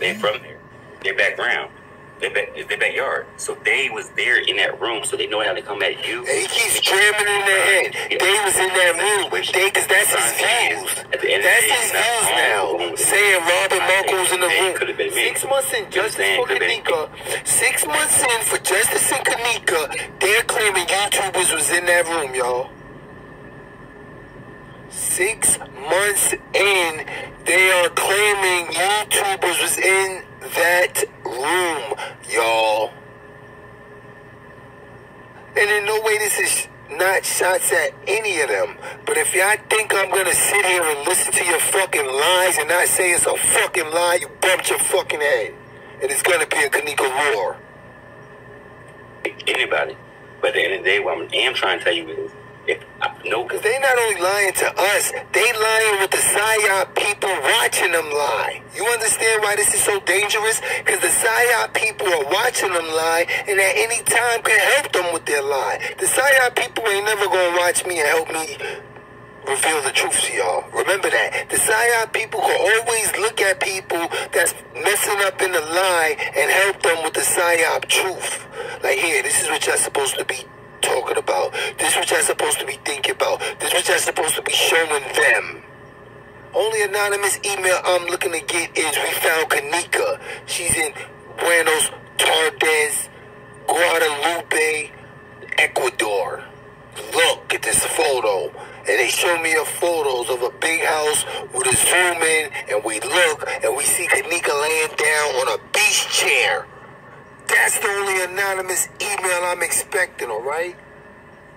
They from there. Their background. Their, back, their backyard. So they was there in that room, so they know how to come at you. He keeps jamming in their head. They was in that room. They, cause that's his views. The the That's his views now. Saying. Robin Marco was in the room. Six months in justice for Kenneka. Six months in for justice in Kenneka. They're claiming YouTubers was in that room, y'all. Six months in, they are claiming YouTubers was in that room, y'all. And in no way this is not shots at any of them. But if y'all think I'm gonna sit here and listen to your fucking lies and not say it's a fucking lie, you bumped your fucking head. And it's gonna be a Kenneka war. Anybody. But at the end of the day, what I am trying to tell you is, Because they not only lying to us, they lying with the PSYOP people watching them lie. You understand why this is so dangerous? Because the PSYOP people are watching them lie and at any time can help them with their lie. The PSYOP people ain't never going to watch me and help me reveal the truth to y'all. Remember that. The PSYOP people can always look at people that's messing up in the lie and help them with the PSYOP truth. Like, here, this is what y'all supposed to be talking about. This is what y'all supposed to be thinking about. This is what y'all supposed to be showing them. Only anonymous email I'm looking to get is we found Kenneka. She's in Buenos Tardes, Guadalupe, Ecuador. Look at this photo. And they show me a photos of a big house with a zoom in, and we look and we see Kenneka laying down on a beach chair. That's the only anonymous email I'm expecting, alright?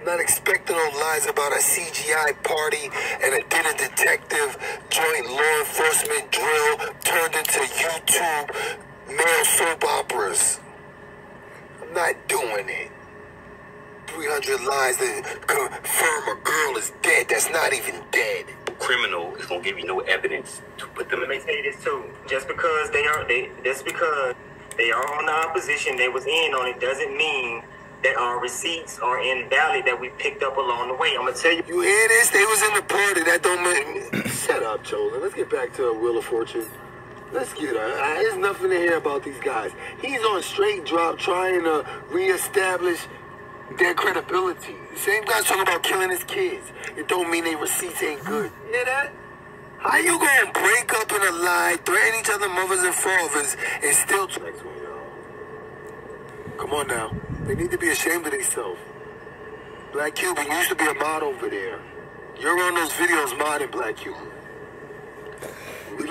Not expecting no lies about a CGI party and a dinner detective joint law enforcement drill turned into YouTube male soap operas. I'm not doing it. 300 lies that confirm a girl is dead that's not even dead. criminal is gonna give you no evidence to put them Let me in. say this too. Just because they aren't, they just because they are on the opposition, they was in on it doesn't mean that our receipts are invalid that we picked up along the way. I'm gonna tell you You hear this? They was in the party. That don't make Shut up, Chosen. Let's get back to Wheel of Fortune. Let's get. Uh, There's nothing to hear about these guys. He's on straight drop trying to reestablish their credibility. Same guy's talking about killing his kids. It don't mean their receipts ain't good. You hear that? How you gonna break up in a lie, threaten each other mothers and fathers, and still... Next one, y'all. Come on now. They need to be ashamed of themselves. Black Cuban used to be a mod over there. You're on those videos modding Black Cuban. You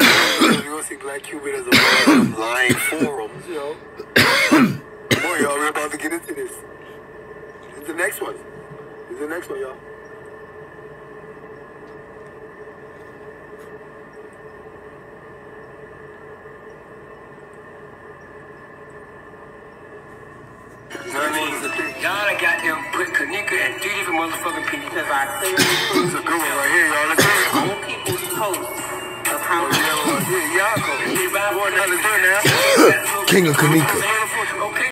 don't see Black Cuban as a mod lying forums, know. Come on, y'all. We're about to get into this. It's the next one. It's the next one, y'all. You know what I mean? Y'all done got them put Kenneka and three different motherfucking people. Because I clearly prove It's a good one right here, y'all. Let's go. on people's posts of how Oh, yeah, well, yeah, y'all go. They vibe Boy, for now that. let's do it now. That little King of Kenneka. of